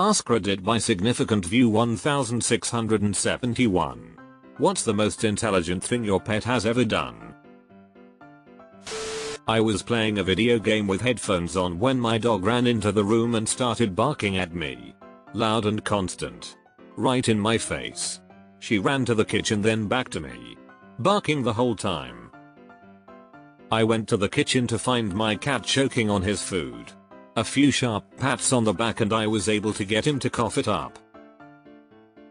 Ask Reddit by significant view 1671. What's the most intelligent thing your pet has ever done? I was playing a video game with headphones on when my dog ran into the room and started barking at me. Loud and constant. Right in my face. She ran to the kitchen then back to me. Barking the whole time. I went to the kitchen to find my cat choking on his food. A few sharp pats on the back and I was able to get him to cough it up.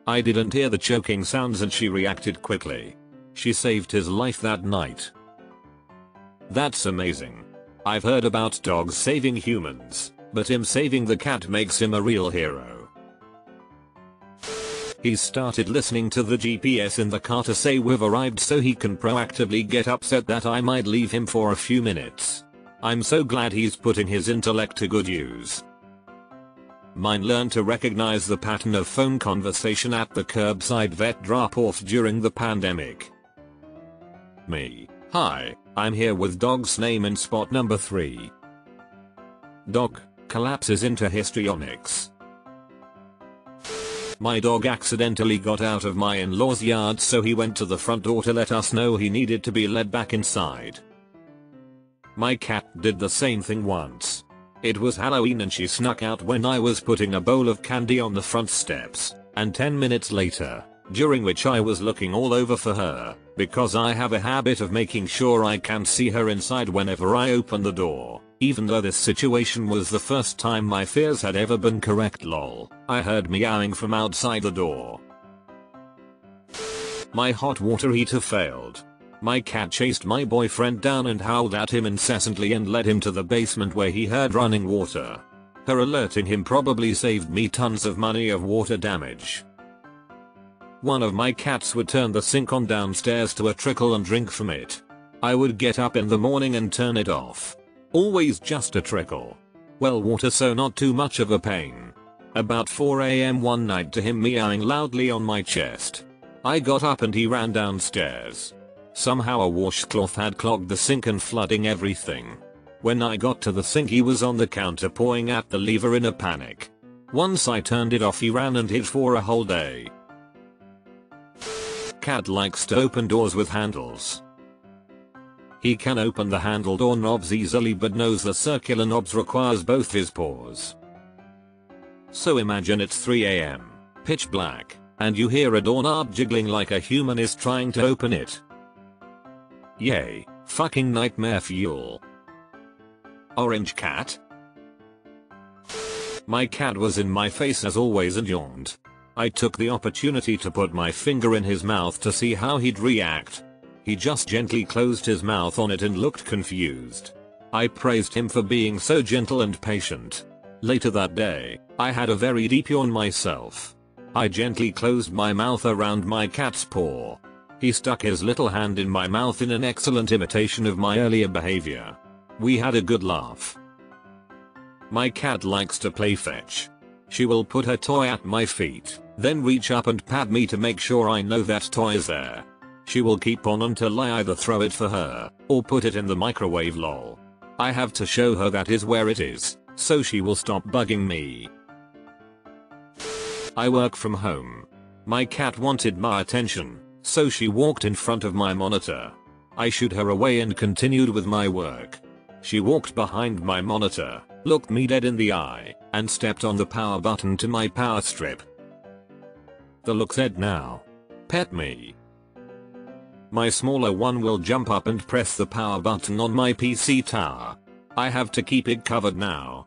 I didn't hear the choking sounds and she reacted quickly. She saved his life that night. That's amazing. I've heard about dogs saving humans, but him saving the cat makes him a real hero. He started listening to the GPS in the car to say we've arrived so he can proactively get upset that I might leave him for a few minutes. I'm so glad he's putting his intellect to good use. Mine learned to recognize the pattern of phone conversation at the curbside vet drop-off during the pandemic. Me. Hi, I'm here with dog's name and spot number 3. Dog collapses into histrionics. My dog accidentally got out of my in-law's yard so he went to the front door to let us know he needed to be led back inside. My cat did the same thing once. It was Halloween and she snuck out when I was putting a bowl of candy on the front steps, and 10 minutes later, during which I was looking all over for her, because I have a habit of making sure I can see her inside whenever I open the door, even though this situation was the first time my fears had ever been correct lol, I heard meowing from outside the door. My hot water heater failed, my cat chased my boyfriend down and howled at him incessantly and led him to the basement where he heard running water. Her alerting him probably saved me tons of money of water damage. One of my cats would turn the sink on downstairs to a trickle and drink from it. I would get up in the morning and turn it off. Always just a trickle. Well water so not too much of a pain. About 4am one night to him meowing loudly on my chest. I got up and he ran downstairs. Somehow a washcloth had clogged the sink and flooding everything. When I got to the sink he was on the counter pawing at the lever in a panic. Once I turned it off he ran and hid for a whole day. Cat likes to open doors with handles. He can open the handle door knobs easily but knows the circular knobs requires both his paws. So imagine it's 3am, pitch black, and you hear a doorknob jiggling like a human is trying to open it. Yay, fucking nightmare fuel. Orange cat? My cat was in my face as always and yawned. I took the opportunity to put my finger in his mouth to see how he'd react. He just gently closed his mouth on it and looked confused. I praised him for being so gentle and patient. Later that day, I had a very deep yawn myself. I gently closed my mouth around my cat's paw. He stuck his little hand in my mouth in an excellent imitation of my earlier behavior. We had a good laugh. My cat likes to play fetch. She will put her toy at my feet, then reach up and pat me to make sure I know that toy is there. She will keep on until I either throw it for her, or put it in the microwave lol. I have to show her that is where it is, so she will stop bugging me. I work from home. My cat wanted my attention, so she walked in front of my monitor. I shooed her away and continued with my work. She walked behind my monitor, looked me dead in the eye, and stepped on the power button to my power strip. The look said now. Pet me. My smaller one will jump up and press the power button on my PC tower. I have to keep it covered now.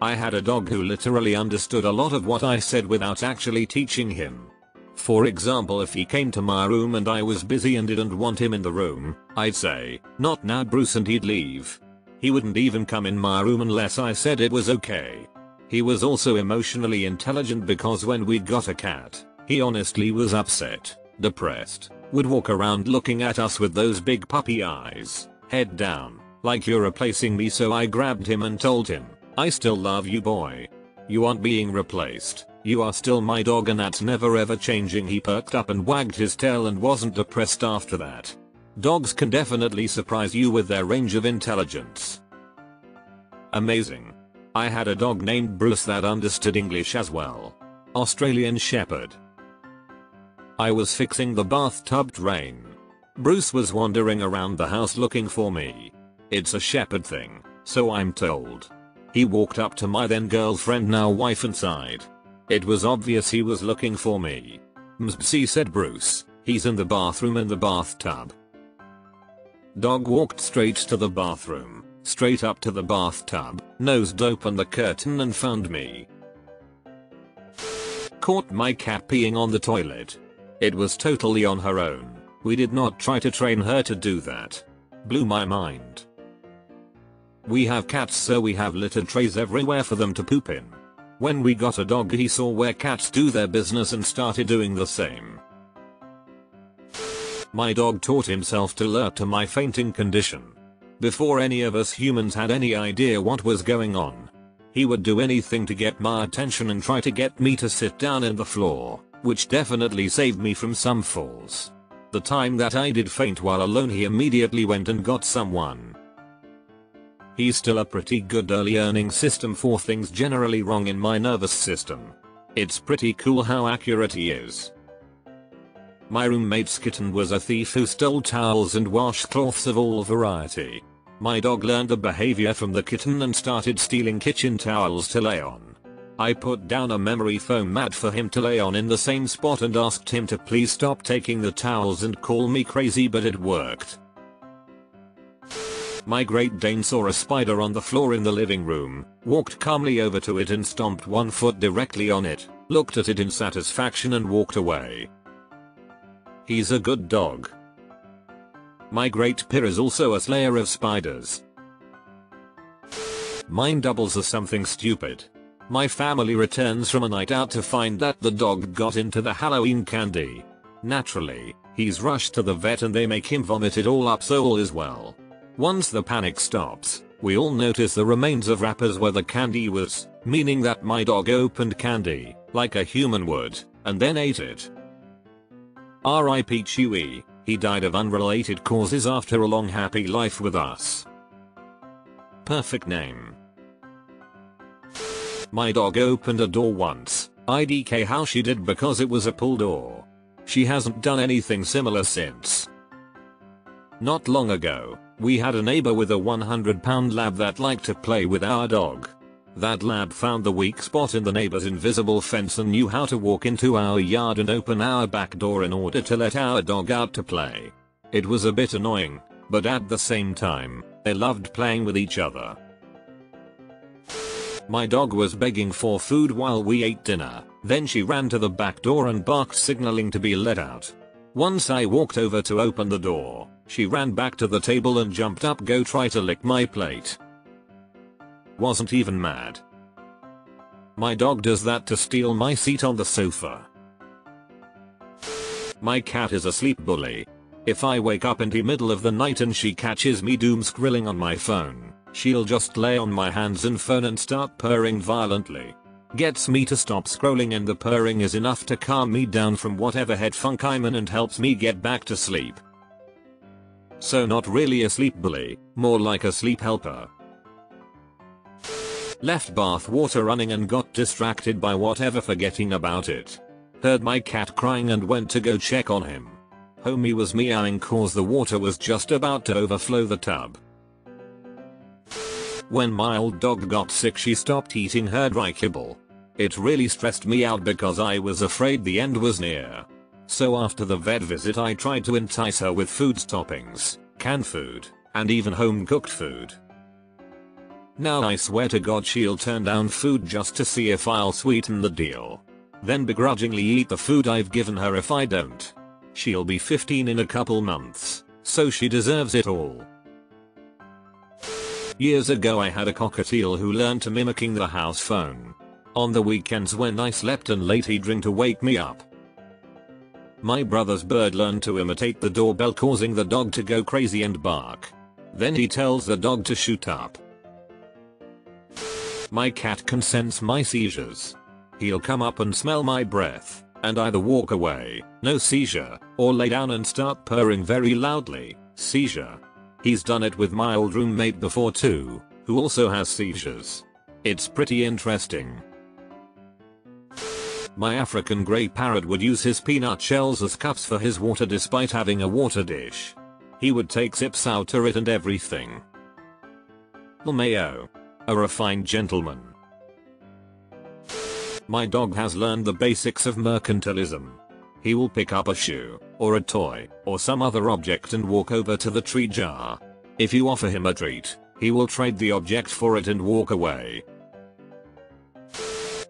I had a dog who literally understood a lot of what I said without actually teaching him. For example if he came to my room and I was busy and didn't want him in the room, I'd say, not now Bruce and he'd leave. He wouldn't even come in my room unless I said it was okay. He was also emotionally intelligent because when we'd got a cat, he honestly was upset, depressed, would walk around looking at us with those big puppy eyes, head down, like you're replacing me so I grabbed him and told him, I still love you boy. You aren't being replaced. You are still my dog and that's never ever changing he perked up and wagged his tail and wasn't depressed after that. Dogs can definitely surprise you with their range of intelligence. Amazing. I had a dog named Bruce that understood English as well. Australian Shepherd. I was fixing the bathtub drain. Bruce was wandering around the house looking for me. It's a shepherd thing, so I'm told. He walked up to my then girlfriend now wife inside. It was obvious he was looking for me. Mspc said Bruce, he's in the bathroom in the bathtub. Dog walked straight to the bathroom, straight up to the bathtub, nosed open the curtain and found me. Caught my cat peeing on the toilet. It was totally on her own. We did not try to train her to do that. Blew my mind. We have cats so we have litter trays everywhere for them to poop in. When we got a dog he saw where cats do their business and started doing the same. My dog taught himself to alert to my fainting condition. Before any of us humans had any idea what was going on. He would do anything to get my attention and try to get me to sit down in the floor, which definitely saved me from some falls. The time that I did faint while alone he immediately went and got someone. He's still a pretty good early earning system for things generally wrong in my nervous system. It's pretty cool how accurate he is. My roommate's kitten was a thief who stole towels and washcloths of all variety. My dog learned the behavior from the kitten and started stealing kitchen towels to lay on. I put down a memory foam mat for him to lay on in the same spot and asked him to please stop taking the towels and call me crazy but it worked. My Great Dane saw a spider on the floor in the living room, walked calmly over to it and stomped one foot directly on it, looked at it in satisfaction and walked away. He's a good dog. My Great Pyr is also a slayer of spiders. Mine doubles as something stupid. My family returns from a night out to find that the dog got into the Halloween candy. Naturally, he's rushed to the vet and they make him vomit it all up so all is well. Once the panic stops, we all notice the remains of wrappers where the candy was, meaning that my dog opened candy, like a human would, and then ate it. R.I.P. Chewy, he died of unrelated causes after a long happy life with us. Perfect name. My dog opened a door once, IDK how she did because it was a pull door. She hasn't done anything similar since. Not long ago, we had a neighbor with a 100 pound lab that liked to play with our dog. That lab found the weak spot in the neighbor's invisible fence and knew how to walk into our yard and open our back door in order to let our dog out to play. It was a bit annoying, but at the same time, they loved playing with each other. My dog was begging for food while we ate dinner, then she ran to the back door and barked signaling to be let out. Once I walked over to open the door, she ran back to the table and jumped up go try to lick my plate. Wasn't even mad. My dog does that to steal my seat on the sofa. My cat is a sleep bully. If I wake up in the middle of the night and she catches me doom scrolling on my phone, she'll just lay on my hands and phone and start purring violently. Gets me to stop scrolling and the purring is enough to calm me down from whatever head funk I'm in and helps me get back to sleep. So not really a sleep bully, more like a sleep helper. Left bath water running and got distracted by whatever forgetting about it. Heard my cat crying and went to go check on him. Homie was meowing cause the water was just about to overflow the tub. When my old dog got sick she stopped eating her dry kibble. It really stressed me out because I was afraid the end was near. So after the vet visit I tried to entice her with food toppings, canned food, and even home cooked food. Now I swear to god she'll turn down food just to see if I'll sweeten the deal. Then begrudgingly eat the food I've given her if I don't. She'll be 15 in a couple months, so she deserves it all. Years ago I had a cockatiel who learned to mimicking the house phone. On the weekends when I slept and late he'd ring to wake me up. My brother's bird learned to imitate the doorbell causing the dog to go crazy and bark. Then he tells the dog to shoot up. My cat can sense my seizures. He'll come up and smell my breath, and either walk away, no seizure, or lay down and start purring very loudly, seizure. He's done it with my old roommate before too, who also has seizures. It's pretty interesting. My African grey parrot would use his peanut shells as cups for his water despite having a water dish. He would take sips out of it and everything. The Mayo. A refined gentleman. My dog has learned the basics of mercantilism. He will pick up a shoe, or a toy, or some other object and walk over to the tree jar. If you offer him a treat, he will trade the object for it and walk away.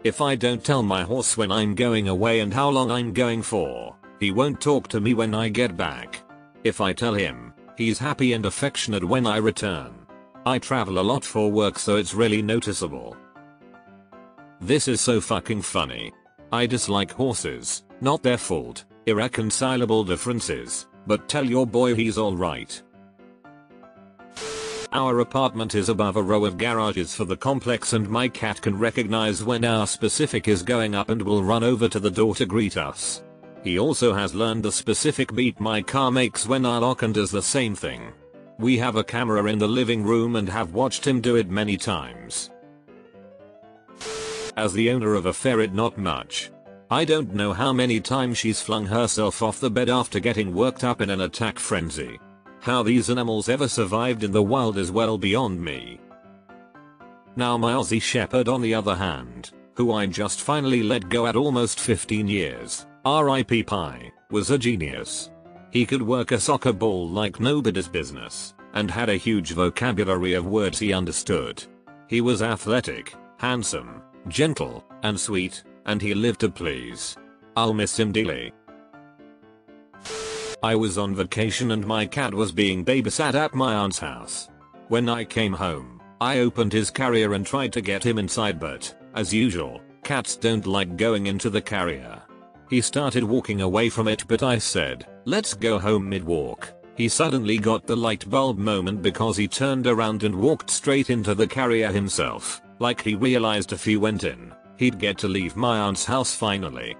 If I don't tell my horse when I'm going away and how long I'm going for, he won't talk to me when I get back. If I tell him, he's happy and affectionate when I return. I travel a lot for work so it's really noticeable. This is so fucking funny. I dislike horses, not their fault, irreconcilable differences, but tell your boy he's alright. Our apartment is above a row of garages for the complex and my cat can recognize when our specific is going up and will run over to the door to greet us. He also has learned the specific beat my car makes when I lock and does the same thing. We have a camera in the living room and have watched him do it many times. As the owner of a ferret not much. I don't know how many times she's flung herself off the bed after getting worked up in an attack frenzy. How these animals ever survived in the wild is well beyond me. Now my Aussie Shepherd on the other hand, who I just finally let go at almost 15 years, RIP Pie, was a genius. He could work a soccer ball like nobody's business, and had a huge vocabulary of words he understood. He was athletic, handsome, gentle, and sweet, and he lived to please. I'll miss him dearly. I was on vacation and my cat was being babysat at my aunt's house. When I came home, I opened his carrier and tried to get him inside but, as usual, cats don't like going into the carrier. He started walking away from it but I said, let's go home mid-walk. He suddenly got the light bulb moment because he turned around and walked straight into the carrier himself, like he realized if he went in, he'd get to leave my aunt's house finally.